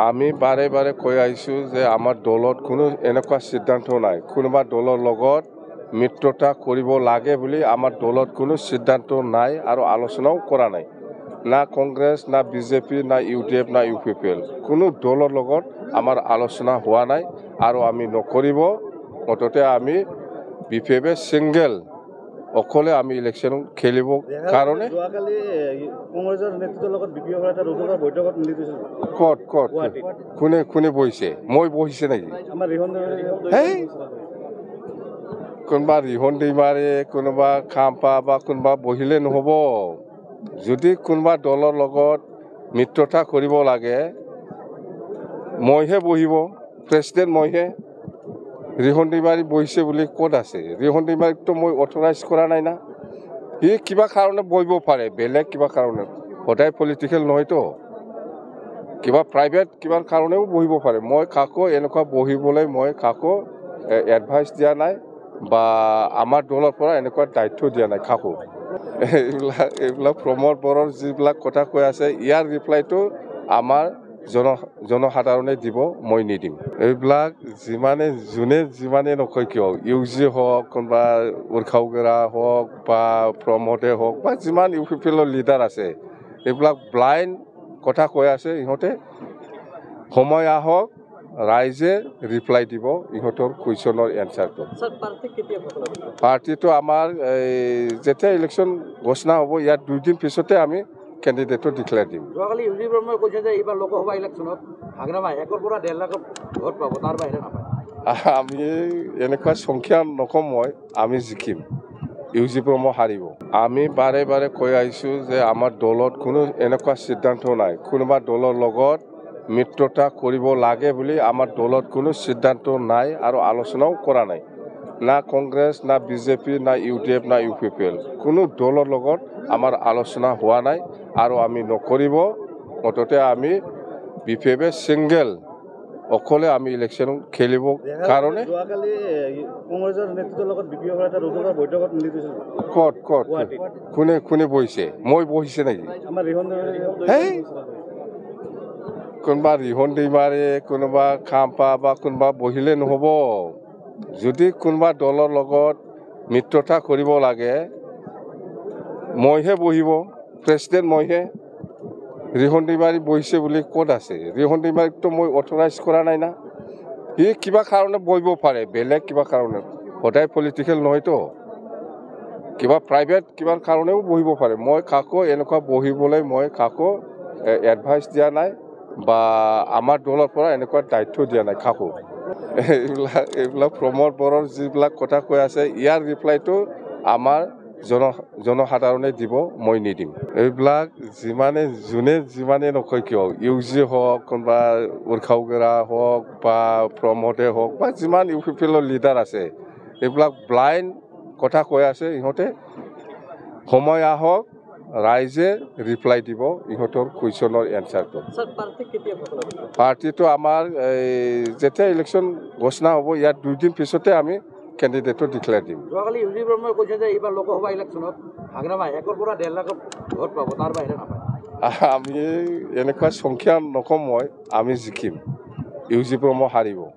আমি বাৰে বাৰে কৈ আহিছোঁ যে আমাৰ দলত কোনো এনেকুৱা সিদ্ধান্ত নাই। কোনোবা দলৰ লগত মিত্ৰতা কৰিব লাগে বুলি আমাৰ দলত কোনো সিদ্ধান্ত নাই আৰু আলোচনাও কৰা নাই। না কংগ্ৰেছ না বিজেপি না ইউ ডি এফ না ইউ পি পি এল। কোনো দলৰ লগত আমাৰ আলোচনা হোৱা নাই আৰু আমি নকৰিব। মুঠতে আমি বি পি এফে ছিংগেল অকলে আমি ইলেকশ্যন খেলিব কাৰণে ক'ত ক'ত? কোনে কোনে বহিছে? মই বহিছে নেকি? হেই! কোনোবা ৰিহন दैমাৰে কোনোবা খাম্পা বা কোনোবা বহিলে নহ'ব। যদি কোনোবা দলৰ লগত মিত্ৰতা কৰিব লাগে মইহে বহিব। প্ৰেচিডেণ্ট মইহে। ৰিহন दैমাৰী বহিছে বুলি ক'ত আছে? ৰিহন दैমাৰীকতো মই অথৰাইজ কৰা নাই না। সি কিবা কাৰণে বহিব পাৰে বেলেগ কিবা কাৰণে। সদায় পলিটিকেল নহয়তো। কিবা প্ৰাইভেট কিবা কাৰণেও বহিব পাৰে। মই কাকো এনেকুৱা বহিবলৈ মই কাকো এডভাইচ দিয়া নাই বা আমাৰ দলৰ পৰা এনেকুৱা দায়িত্ব দিয়া নাই কাকো। এইবিলাক এইবিলাক প্ৰমোদ বড়োৰ যিবিলাক কথা কৈ আছে ইয়াৰ ৰিপ্লাইটো আমাৰ জন জনসাধাৰণে দিব মই নিদিম এইবিলাক যিমানে যোনে যিমানে নকয় কিয় ইউ জি হওক কোনোবা উৰ্খাওগেৰা হওক বা প্ৰমোদে হওক বা যিমান ইউ পি পি এলৰ লিডাৰ আছে এইবিলাক ব্লাইণ্ড কথা কৈ আছে ইহঁতে সময় আহক ৰাইজে ৰিপ্লাই দিব ইহঁতৰ কুৱেশ্যনৰ এনচাৰটো পাৰ্টিটো আমাৰ এই যেতিয়া ইলেকশ্যন ঘোষণা হ'ব ইয়াত দুদিন পিছতে আমি কেণ্ডিডেটটো ডিক্লেয়াৰ দিম। যোৱাকালি ইউ জি ব্ৰহ্মই কৈছে যে এইবাৰ লোকসভা ইলেকশ্যনত হাগ্ৰামাই একৰ পৰা ডেৰ লাখত ভোট পাব তাৰ বাহিৰে নাপায়। আমি এনেকুৱা সংখ্যা নকওঁ মই আমি জিকিম। ইউ জি ব্ৰহ্ম হাৰিব। আমি বাৰে বাৰে কৈ আহিছোঁ যে আমাৰ দলত কোনো এনেকুৱা সিদ্ধান্ত নাই। কোনোবা দলৰ লগত মিত্ৰতা কৰিব লাগে বুলি আমাৰ দলত কোনো সিদ্ধান্ত নাই আৰু আলোচনাও কৰা নাই। না কংগ্ৰেছ না বিজেপি না ইউ ডি এফ না ইউ পি পি এল। কোনো দলৰ লগত আমাৰ আলোচনা হোৱা নাই আৰু আমি নকৰিব। মুঠতে আমি বি পি এফে ছিংগেল অকলে আমি ইলেকশ্যন খেলিব কাৰণে ক'ত ক'ত? কোনে কোনে বহিছে? মই বহিছে নেকি? হেই! কোনোবা ৰিহন दैমাৰে কোনোবা খাম্পা বা কোনোবা বহিলে নহ'ব। যদি কোনোবা দলৰ লগত মিত্ৰতা কৰিব লাগে মইহে বহিব। প্ৰেচিডেণ্ট মইহে। ৰিহন दैমাৰী বহিছে বুলি ক'ত আছে? ৰিহন दैমাৰীকতো মই অথৰাইজ কৰা নাই না। সি কিবা কাৰণে বহিব পাৰে? বেলেগ কিবা কাৰণে? সদায় পলিটিকেল নহয়তো কিবা প্ৰাইভেট কিবা কাৰণেও বহিব পাৰে। মই কাকো এনেকুৱা বহিবলৈ মই কাকো এডভাইচ দিয়া নাই বা আমাৰ দলৰ পৰা এনেকুৱা দায়িত্ব দিয়া নাই কাকো। এইবিলাক এইবিলাক প্ৰমোদ বড়োৰ যিবিলাক কথা কৈ আছে ইয়াৰ ৰিপ্লাইটো আমাৰ জন জনসাধাৰণে দিব মই নিদিম। এইবিলাক যিমানে যোনে যিমানে নকয় কিয় ইউ জি হওক কোনোবা উৰ্খাওগেৰা হওক বা প্ৰমোদে হওক বা যিমান ইউ পি পি এলৰ লিডাৰ আছে এইবিলাক ব্লাইণ্ড কথা কৈ আছে ইহঁতে সময় আহক ৰাইজে ৰিপ্লাই দিব ইহঁতৰ কুৱেশ্যনৰ এনচাৰটো পাৰ্টিটো আমাৰ এই যেতিয়া ইলেকশ্যন ঘোষণা হ'ব ইয়াত দুদিন পিছতে আমি কেণ্ডিডেটটো ডিক্লেয়াৰ দিম। যোৱাকালি ইউ জি ব্ৰহ্মই কৈছে যে এইবাৰ লোকসভা ইলেকশ্যনত হাগ্ৰামাই একৰ পৰা ডেৰ লাখত ভোট পাব তাৰ বাহিৰে নাপায়। আমি এনেকুৱা সংখ্যা নকওঁ মই আমি জিকিম। ইউ জি ব্ৰহ্ম হাৰিব।